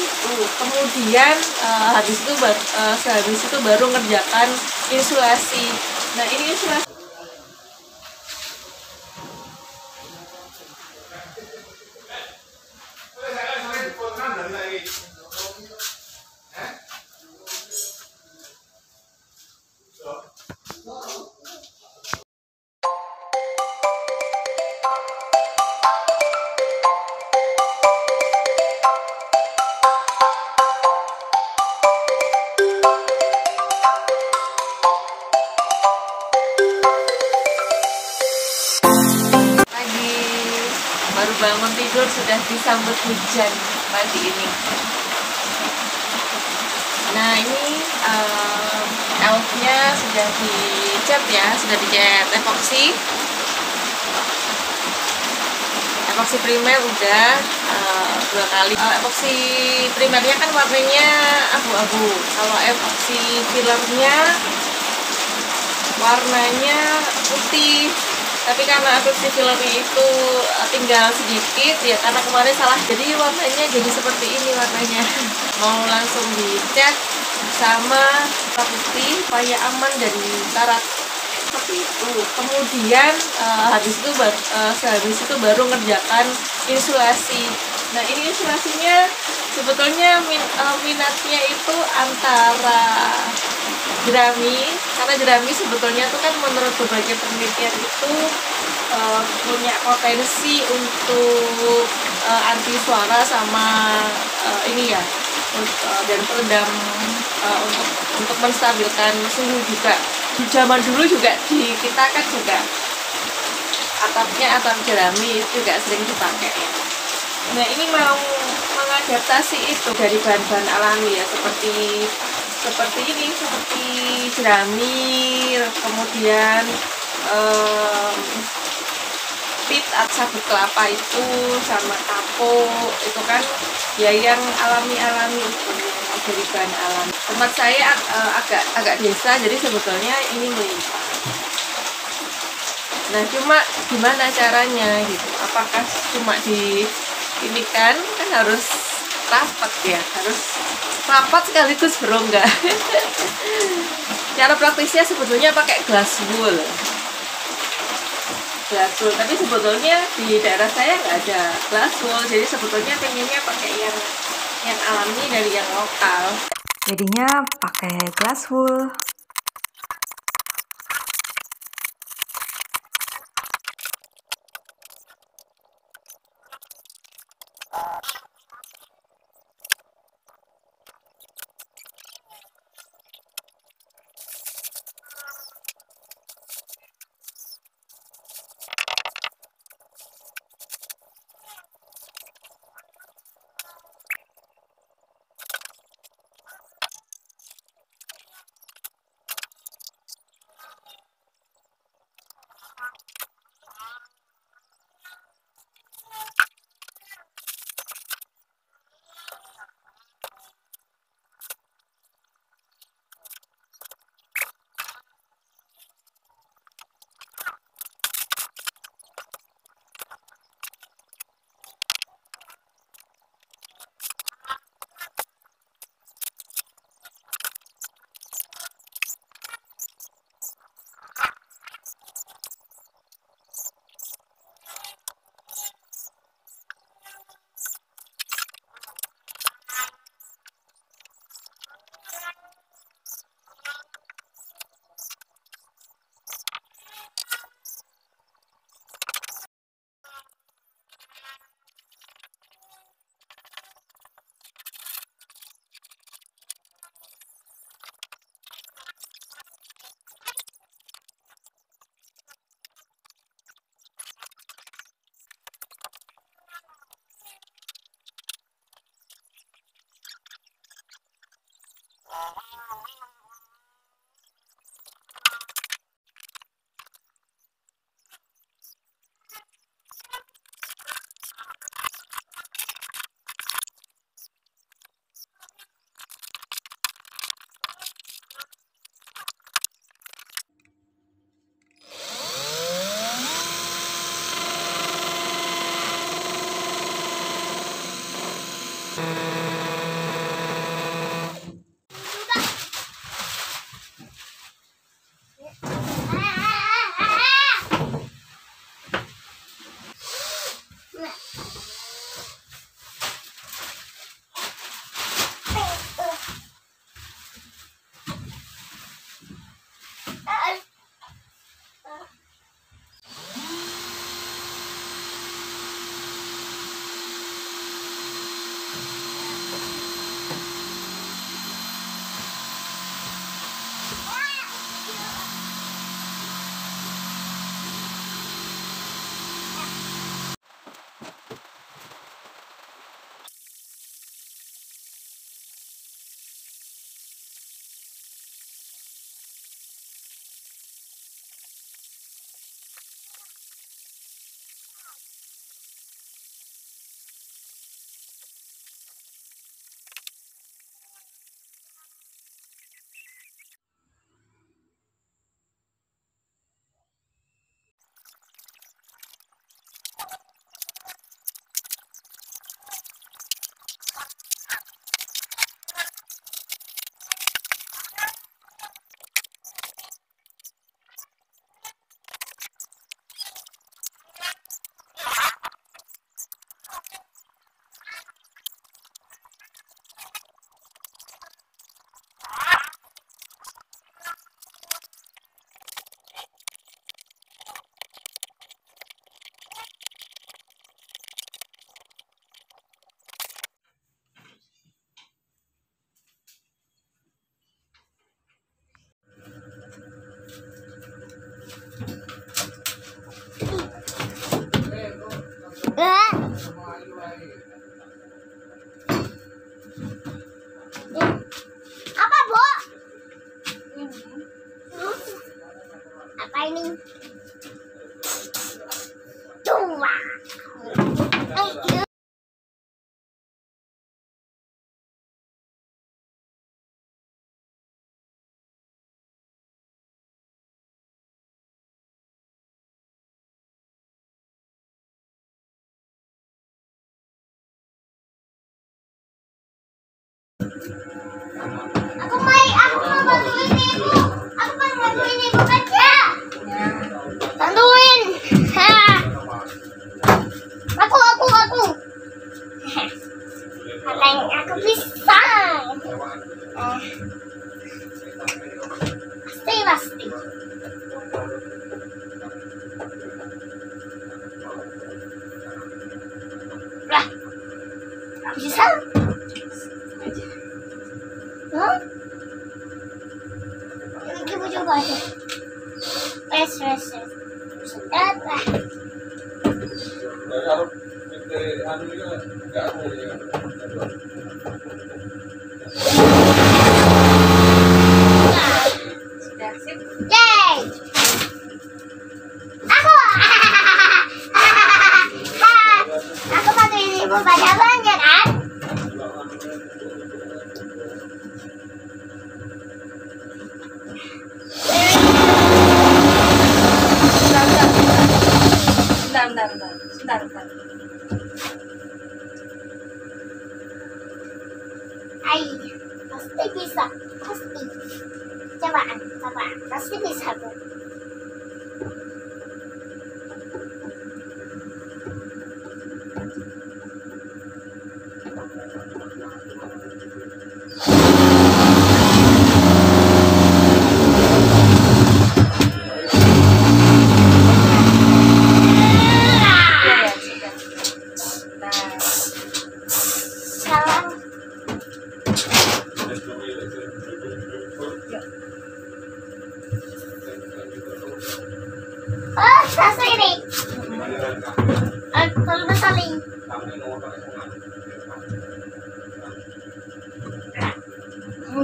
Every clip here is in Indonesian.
itu. Kemudian uh, habis itu uh, sehabis itu baru ngerjakan insulasi. Nah ini insulasi tidur sudah disambut hujan pagi ini. Nah ini um, elfnya sudah dicat ya sudah dicat epoksi. Epoksi primer udah uh, dua kali. Uh, epoksi primernya kan warnanya abu-abu. Kalau epoksi fillernya warnanya putih tapi karena si filmnya itu eh, tinggal sedikit ya karena kemarin salah jadi warnanya jadi seperti ini warnanya. Mau langsung dicat sama putih supaya aman dari karat seperti itu kemudian uh, habis itu uh, sehabis itu baru ngerjakan insulasi. Nah ini insulasinya sebetulnya min, uh, minatnya itu antara jerami karena jerami sebetulnya itu kan menurut berbagai penelitian itu uh, punya potensi untuk uh, anti suara sama uh, ini ya uh, dan peredam uh, untuk untuk menstabilkan suhu juga. Di zaman dulu juga di kita kan juga atapnya atap jerami itu juga sering dipakai. Ya nah ini mau mengadaptasi itu dari bahan-bahan alami ya seperti seperti ini seperti jerami kemudian um, pit sabut kelapa itu sama tapo itu kan ya yang alami-alami itu dari bahan alam tempat saya uh, agak agak desa jadi sebetulnya ini melimpah nah cuma gimana caranya gitu? Apakah cuma di ini kan kan harus rapat ya harus rapat sekaligus berongga. Cara praktisnya sebetulnya pakai glass wool. Glass wool. Tapi sebetulnya di daerah saya nggak ada glass wool. Jadi sebetulnya pengennya pakai yang yang alami dari yang lokal. Jadinya pakai glass wool Peace. 咪 Aku, pakai ini, aku pakai apa? Chào bạn, chào.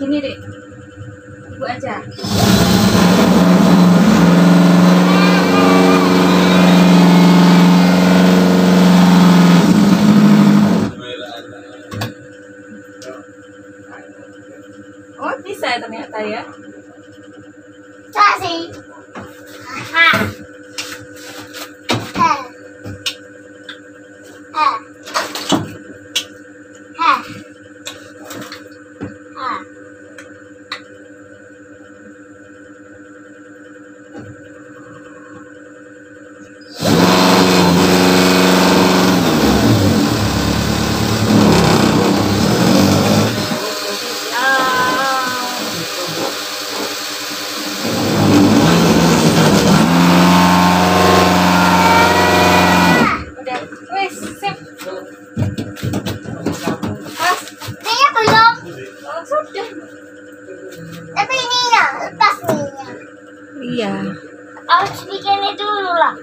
gini deh. Bu aja. Iya. Harus itu dulu lah.